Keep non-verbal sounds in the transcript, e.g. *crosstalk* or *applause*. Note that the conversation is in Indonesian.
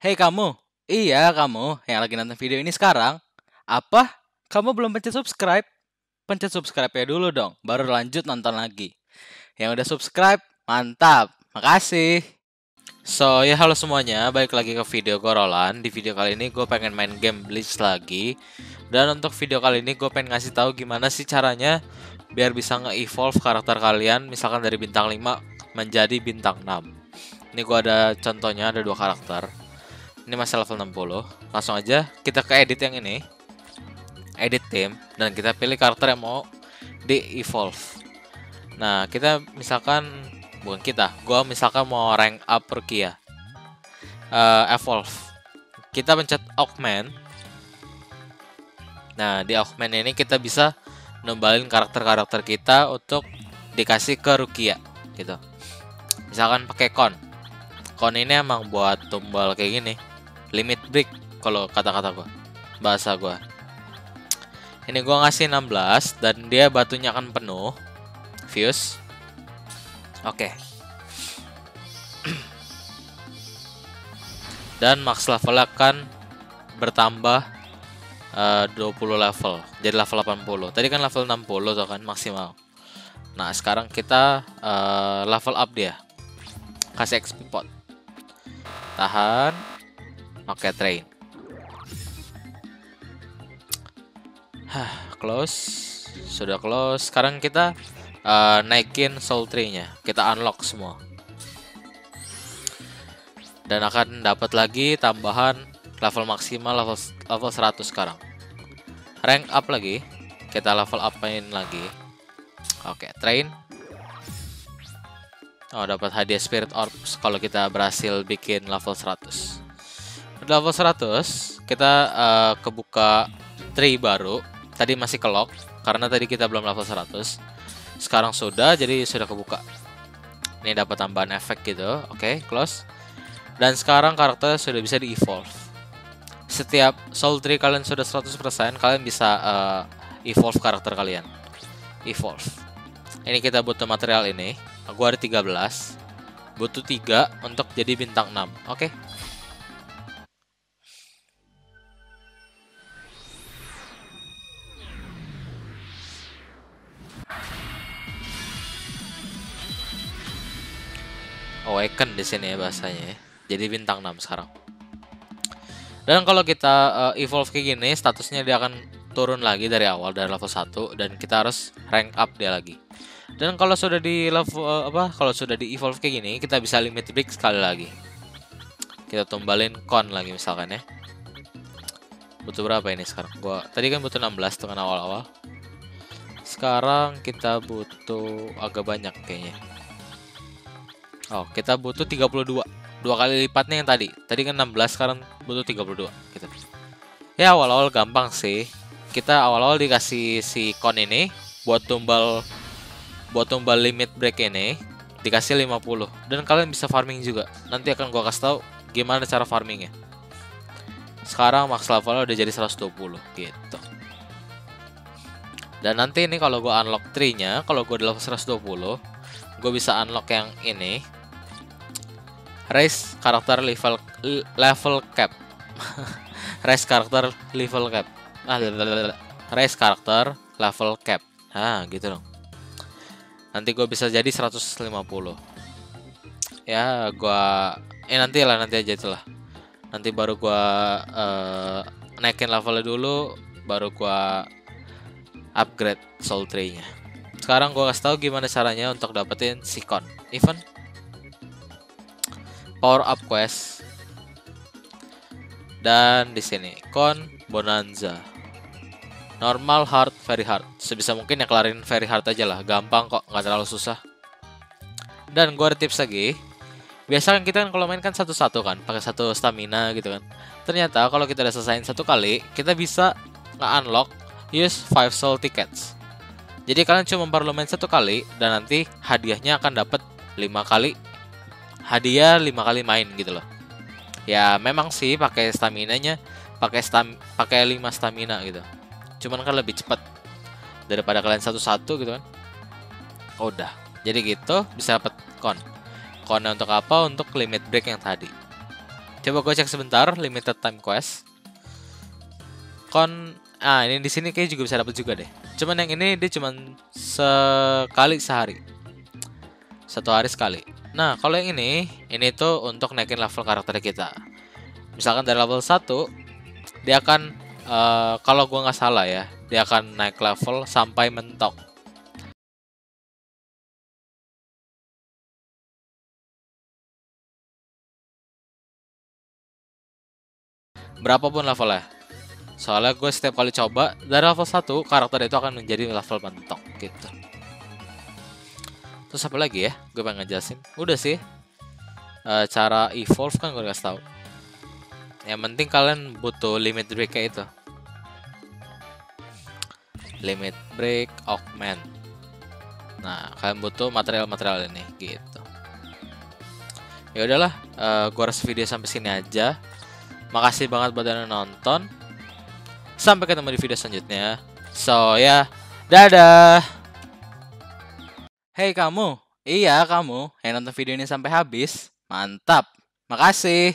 Hei kamu, iya kamu yang lagi nonton video ini sekarang. Apa? Kamu belum pencet subscribe? Pencet subscribe ya dulu dong, baru lanjut nonton lagi. Yang udah subscribe, mantap. Makasih. So, ya halo semuanya, balik lagi ke video gue Roland. Di video kali ini gue pengen main game Blitz lagi. Dan untuk video kali ini gue pengen ngasih tahu gimana sih caranya biar bisa nge-evolve karakter kalian misalkan dari bintang 5 menjadi bintang 6. Ini gue ada contohnya, ada dua karakter. Ini masih level 60. Langsung aja kita ke edit yang ini. Edit team dan kita pilih karakter yang mau di evolve. Nah, kita misalkan bukan kita, gua misalkan mau rank up Rukia. Uh, evolve. Kita pencet augment. Nah, di augment ini kita bisa nembalin karakter-karakter kita untuk dikasih ke Rukia gitu. Misalkan pakai con. Con ini emang buat tumbal kayak gini limit break kalau kata-kata gua bahasa gua. Ini gua ngasih 16 dan dia batunya akan penuh fuse oke. Okay. *clears throat* dan max level akan bertambah uh, 20 level jadi level 80 tadi kan level 60 tuh kan maksimal. Nah sekarang kita uh, level up dia. Kasih XP pot. Tahan Oke, okay, train. Hah, close. Sudah close. Sekarang kita uh, naikin soul tree-nya. Kita unlock semua. Dan akan dapat lagi tambahan level maksimal level level 100 sekarang. Rank up lagi. Kita level up-in lagi. Oke, okay, train. Oh, dapat hadiah Spirit Orbs kalau kita berhasil bikin level 100 level 100 kita uh, kebuka tree baru. Tadi masih ke lock karena tadi kita belum level 100 sekarang sudah jadi sudah kebuka. Ini dapat tambahan efek gitu. Oke okay, close. Dan sekarang karakter sudah bisa di evolve setiap soul tree kalian sudah 100% kalian bisa uh, evolve karakter kalian. Evolve. Ini kita butuh material ini. Gua ada 13 butuh 3 untuk jadi bintang 6 oke. okay? Awaken di sini ya bahasanya ya. Jadi bintang 6 sekarang. Dan kalau kita uh, evolve kayak gini, statusnya dia akan turun lagi dari awal dari level 1 dan kita harus rank up dia lagi. Dan kalau sudah di level uh, apa? Kalau sudah di evolve kayak gini, kita bisa limit break sekali lagi. Kita tumbalin con lagi misalkan ya. Butuh berapa ini sekarang? Gua tadi kan butuh 16 dengan awal-awal. Sekarang kita butuh agak banyak kayaknya. Oh, kita butuh 32. Dua kali lipatnya yang tadi. Tadi kan 16, sekarang butuh 32 gitu. Ya awal-awal gampang sih. Kita awal-awal dikasih si kon ini buat tumbal buat tumbal limit break ini dikasih 50 dan kalian bisa farming juga. Nanti akan gua kasih tahu gimana cara farmingnya. Sekarang max levelnya udah jadi 120 gitu. Dan nanti ini kalau gue unlock tree-nya, kalau gue di level 120, gue bisa unlock yang ini raise karakter level level cap. *laughs* Raise karakter level cap. Ah raise karakter level cap. Ah gitu dong. Nanti gue bisa jadi 150 ya gue eh nanti lah nanti aja itulah. Nanti baru gue uh, naikin levelnya dulu baru gue upgrade soul tree nya sekarang gue kasih tahu gimana caranya untuk dapetin sikon. Event power up quest. Dan di sini con bonanza. Normal hard very hard. Sebisa mungkin ya kelarin very hard aja lah. Gampang kok nggak terlalu susah. Dan gue ada tips lagi. Biasa kan kita kan kalau main kan satu-satu kan pakai satu stamina gitu kan. Ternyata kalau kita udah selesaiin satu kali kita bisa nge-unlock use 5 soul tickets. Jadi kalian cuma perlu main satu kali dan nanti hadiahnya akan dapat 5 kali hadiah lima kali main gitu loh ya memang sih pakai stamina nya pakai stam pakai lima stamina gitu cuman kan lebih cepat daripada kalian satu-satu gitu kan oh, udah jadi gitu bisa dapat kon kon untuk apa untuk limit break yang tadi Coba gue cek sebentar limited time quest. Kon ah ini di sini kayak juga bisa dapat juga deh. Cuman yang ini dia cuman sekali sehari. Satu hari sekali. Nah, kalau yang ini, ini tuh untuk naikin level karakter kita. Misalkan dari level 1 dia akan uh, kalau gua nggak salah ya, dia akan naik level sampai mentok. Berapapun levelnya. Soalnya gue setiap kali coba dari level 1 karakter itu akan menjadi level mentok gitu. Terus apa lagi ya? Gue pengen ngejelasin. Udah sih. E, cara evolve kan gue kasih tahu. Yang penting kalian butuh limit break kayak itu. Limit break augment. Nah, kalian butuh material-material ini gitu. Ya udahlah, uh, gua rasa video sampai sini aja. Makasih banget buat yang nonton. Sampai ketemu di video selanjutnya. So ya, dadah. Hey kamu, iya kamu yang nonton video ini sampai habis. Mantap, makasih.